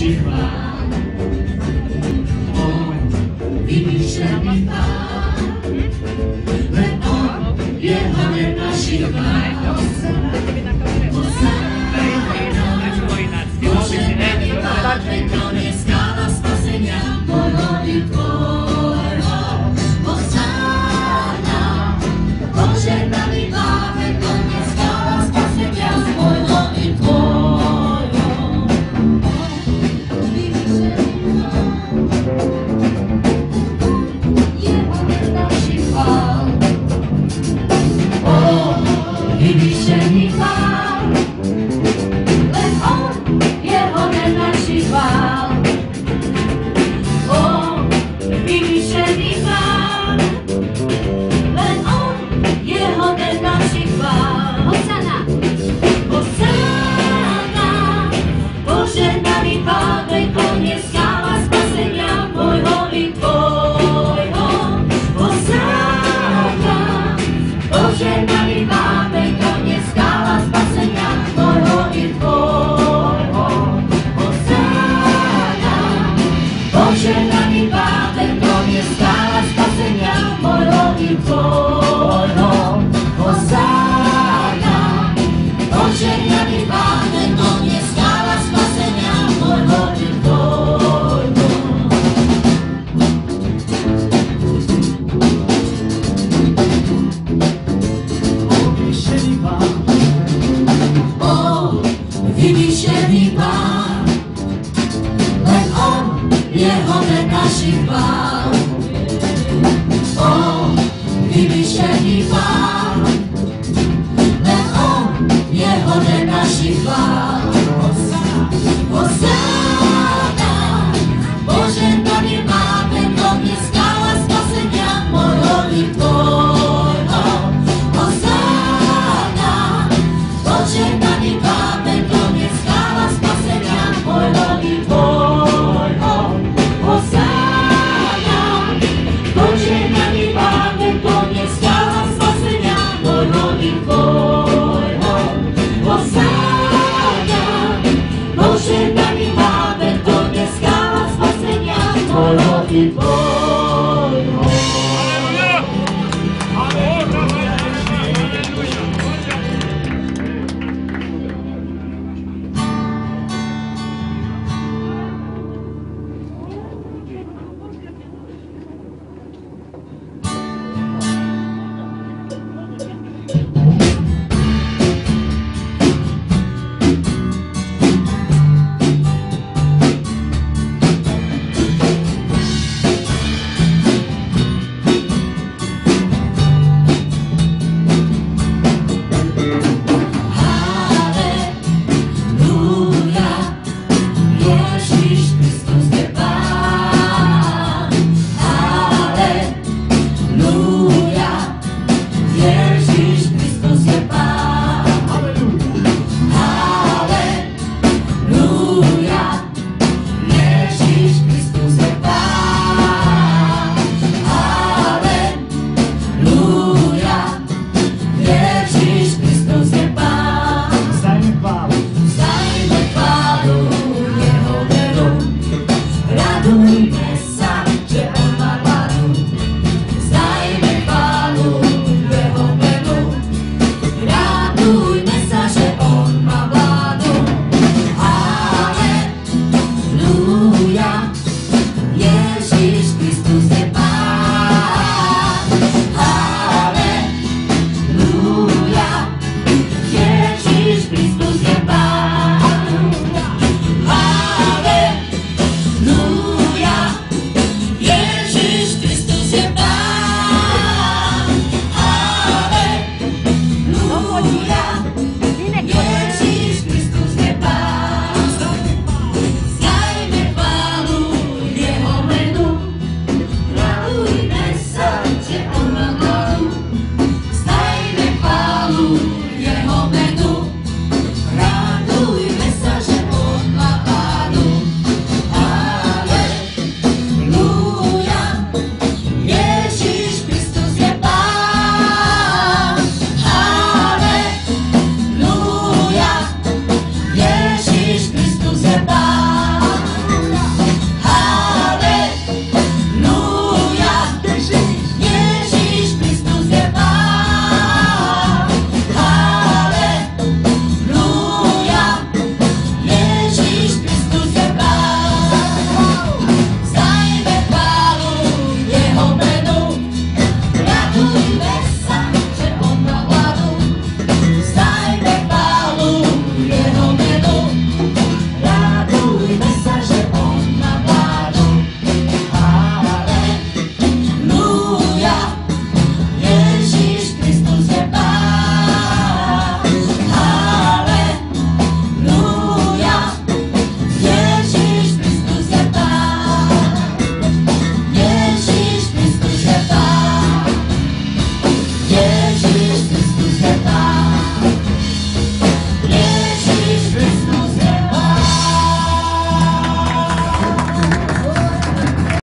naszych mam. On wypisze mi Pan. baby 划 Oh, baby, shake się nie